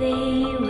they